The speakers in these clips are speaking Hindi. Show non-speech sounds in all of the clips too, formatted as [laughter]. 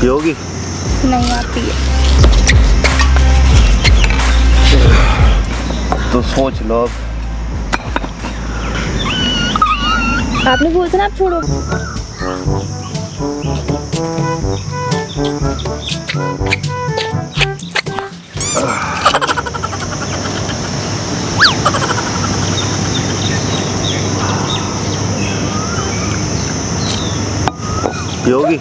पियोगी नहीं आती है। तो सोच लो अब। आपने बोला था ना आप छोड़ो। पियोगी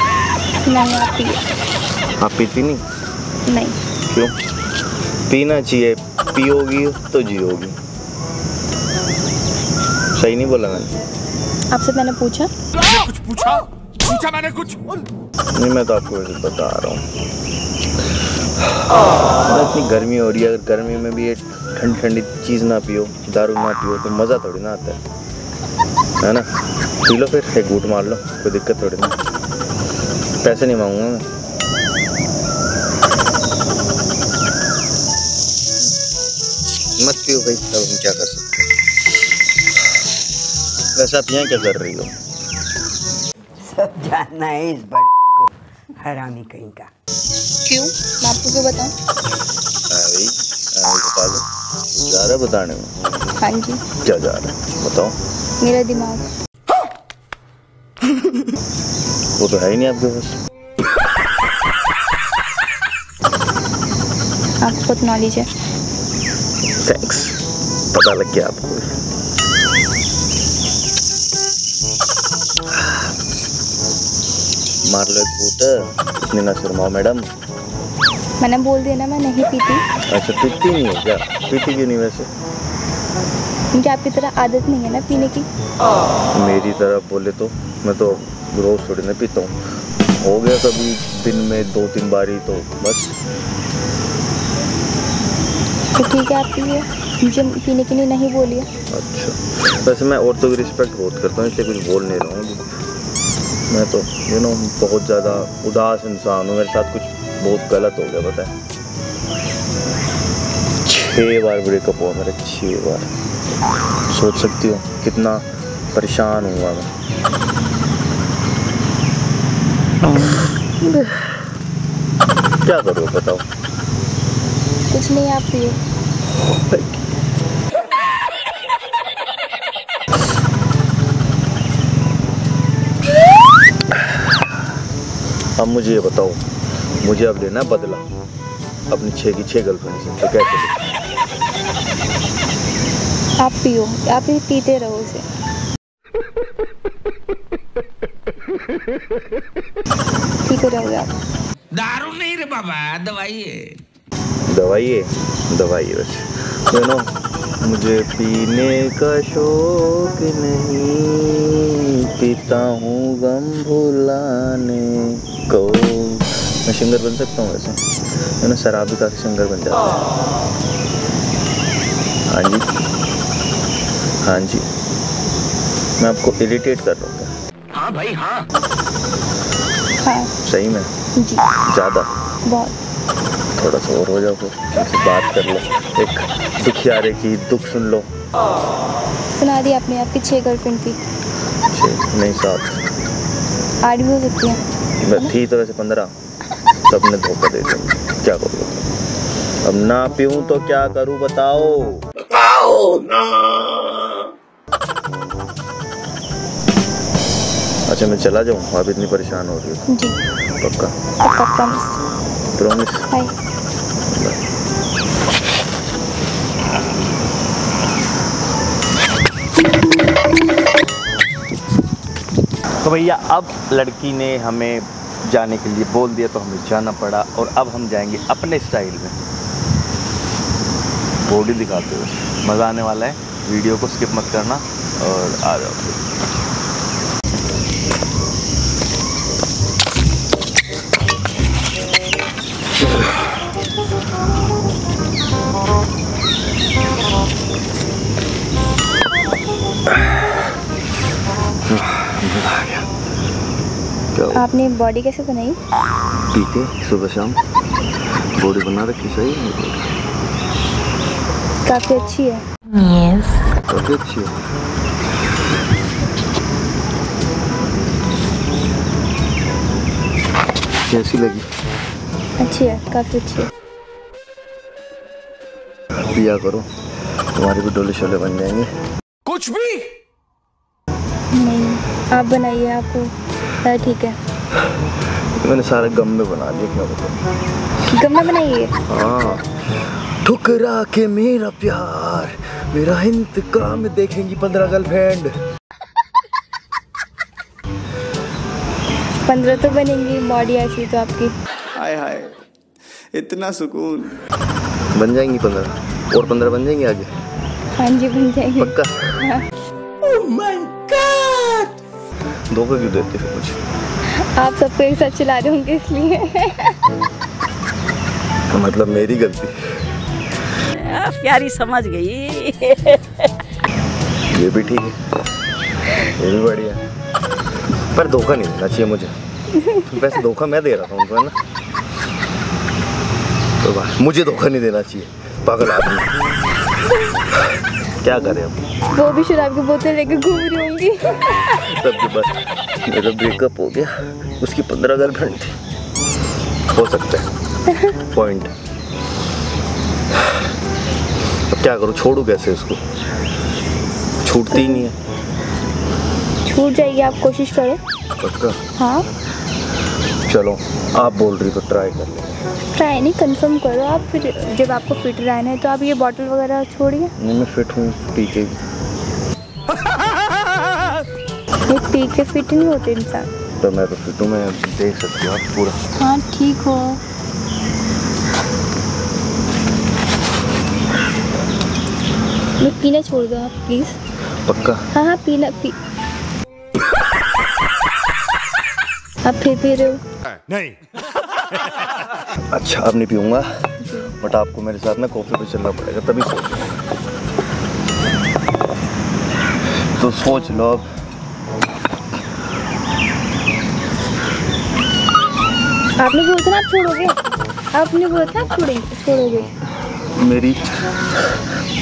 नहीं आप आप पीती नहीं? नहीं। क्यों? पीना चाहिए पियोगी तो जियोगी। सही नहीं बोला मैंने। आपसे मैंने पूछा? मैंने कुछ पूछा? पूछा मैंने कुछ? नहीं मैं तो आपको वैसे बता रहा हूँ। इतनी गर्मी हो रही है अगर गर्मी में भी ये ठंडी ठंडी चीज़ ना पियो दारू ना पियो तो मज़ा थोड़ी ना आता है। है ना? पी लो फिर एक घूट मार लो कोई दिक्कत थोड़ी ना। पैसे नहीं मांगूँगा मैं। मत पियो भाई तब हम क्या कर सकते हैं? वैसे आप यहाँ क्या कर रही हो? सब जानना है इस बड़े को हरामी कहीं का। क्यों? मैं आपको क्यों बताऊँ? हाँ भाई हाँ बता दो। जा रहा बताने में। हाँ जी। क्या जा रहा है? बताओ। मेरा दिमाग। वो तो है ही नहीं आपके पास। आपको बहुत नॉलेज है। थैंक्स पता लग गया आपको। मार लो एक इतनी ना शर्माओ मैडम। मैंने बोल दिया ना मैं नहीं पीती। अच्छा पीती नहीं है क्या? पीती क्यों नहीं वैसे? क्योंकि आपकी तरह आदत नहीं है ना पीने की। मेरी तरफ़ बोले तो मैं तो रोज़ थोड़ी ना पीता हूँ। हो गया कभी दिन में दो तीन बारी तो बस। तो ठीक है आप पिए मुझे पीने के लिए नहीं बोलिए। अच्छा। वैसे मैं औरतों की रिस्पेक्ट बहुत करता हूँ इसलिए कुछ बोल नहीं रहा हूँ। मैं तो यू नो बहुत ज़्यादा उदास इंसान हूँ। मेरे साथ कुछ बहुत गलत हो गया पता है। छः बार ब्रेकअप हुआ मेरे छः बार। सोच सकती हो कितना परेशान हुआ मैं। क्या करो बताओ? कुछ नहीं, आप पिए अब मुझे ये बताओ, मुझे अब लेना बदला, अपनी छः की छः गर्लफ्रेंड से तो कैसे? आप पियो, आप ही पीते रहो उसे। ठीक हो आप दारू नहीं रे बाबा दवाई है। दवाई है? दवाई है वैसे यू नो मुझे पीने का शौक नहीं पीता हूँ गम भुलाने को। मैं सिंगर बन सकता हूँ वैसे। यू नो शराबी काफ़ी सिंगर बन जाता है। हाँ जी। हाँ जी। मैं आपको इरिटेट कर रहा हूँ। हाँ भाई हाँ। हाँ। सही में? जी। ज़्यादा? बहुत। थोड़ा सा और हो जाओ फिर मुझसे बात कर लो। एक दुखियारे की दुख सुन लो। सुना दी आपने आपकी छह गर्लफ्रेंड थी छः नहीं सात। आठ भी हो सकती हैं। मैं थी तो वैसे पंद्रह। सबने धोखा दे दिया। क्या करूँ? अब ना पीऊँ तो क्या करूँ बताओ। अच्छा मैं चला जाऊँ? आप इतनी परेशान हो रही हो। जी। पक्का? पक्का प्रॉमिस प्रॉमिस बाय तो भैया अब लड़की ने हमें जाने के लिए बोल दिया तो हमें जाना पड़ा और अब हम जाएँगे अपने स्टाइल में। बॉडी दिखाते हुए मज़ा आने वाला है। वीडियो को स्किप मत करना और आ जाओ। आपने बॉडी कैसे बनाई? पी के सुबह शाम। बॉडी बना रखी सही? है। काफ़ी अच्छी है। काफ़ी अच्छी है। कैसी लगी? अच्छी है काफ़ी अच्छी है। पिया करो तुम्हारे भी डोले शोले बन जाएँगे। कुछ भी? नहीं आप बनाइए आपको। हाँ, ठीक है। मैंने सारे गम में बना दिए क्या बताऊँ गम में बनाइए। हाँ। ठुकरा के मेरा प्यार मेरा इंतकाम देखेंगी पंद्रह गर्लफ्रेंड। पंद्रह तो बनेंगी बॉडी ऐसी तो आपकी। हाय हाय इतना सुकून। बन जाएँगी पंद्रह और पंद्रह बन जाएँगी आगे। हाँ जी बन जाएँगी। पक्का? ओह माय गॉड धोखा क्यों देते हो मुझे आप सबको एक साथ चला रहे होंगे इसलिए। [laughs] मतलब मेरी गलती। प्यारी समझ गई। ये भी ठीक है। ये भी बढ़िया। पर धोखा नहीं देना चाहिए मुझे। वैसे धोखा मैं दे रहा था उनको है ना? तो बस मुझे धोखा नहीं देना चाहिए। पागल आदमी। क्या करें अब? वो भी शराब की बोतल लेके घूम रही होंगी। तब के बाद मेरा ब्रेकअप हो गया। उसकी पंद्रह गर्लफ्रेंड थी हो सकता है। पॉइंट अब क्या करूँ? छोड़ू कैसे उसको छूटती ही नहीं है। छूट जाएगी आप कोशिश करो। पक्का? हाँ। चलो आप बोल रही तो ट्राई कर लेंगे ट्राई नहीं कंफर्म करो आप फिर जब आपको फिट रहना है तो आप ये बॉटल वगैरह छोड़िए। नहीं मैं फिट हूँ पी के ये पी के फिट नहीं होते इंसान। तो मैं तो फिट हूँ मैं देख सकती हूँ आप पूरा। हाँ ठीक हो। ये पीना छोड़ दो आप प्लीज़ पक्का? हाँ हाँ पीना पी आप फिर पी रहे। हो नहीं। अच्छा अब नहीं पीऊँगा बट आपको मेरे साथ ना कॉफ़ी पे चलना पड़ेगा तभी सोच। तो सोच लो अब। आपने बोला था ना आप छोड़ोगे? आपने बोला था आप छोड़ेंगे छोड़ोगे। मेरी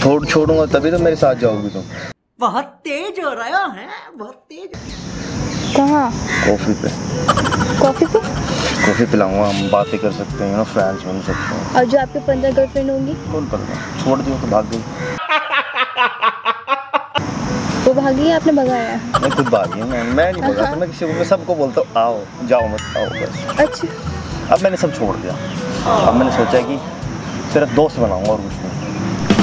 थोड़ छोड़ूँगा तभी तो मेरे साथ जाओगी तुम। बहुत तेज हो रहा है बहुत तेज। कहाँ? कॉफ़ी पे। कॉफ़ी पे? कॉफ़ी पिलाऊँगा हम बातें कर सकते हैं ना फ्रेंड्स बन सकते हैं। और जो आपके पंद्रह गर्लफ्रेंड होंगी? कौन पता छोड़ दियो तो भाग गई। [laughs] भागी आपने भगाया मैं खुद भाग गई मैं मैं नहीं बोलता मैं किसी को मैं सबको बोलता हूँ आओ जाओ मत आओ बस। अच्छा। अब मैंने सब छोड़ दिया। अब मैंने सोचा कि सिर्फ़ दोस्त बनाऊँगा और कुछ नहीं।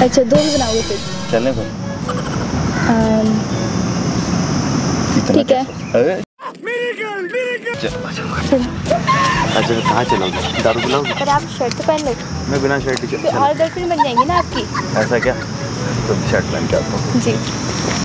अच्छा दोस्त बनाओगे फिर? चलें फिर। ठीक है। अच्छा कहाँ चलोगे दारू पिलाओगे? पर आप शर्ट तो पहन लो। मैं बिना शर्ट के और गर्लफ्रेंड बन जाएँगी ना आपकी? ऐसा क्या? तो शर्ट पहन के आता हूँ। जी।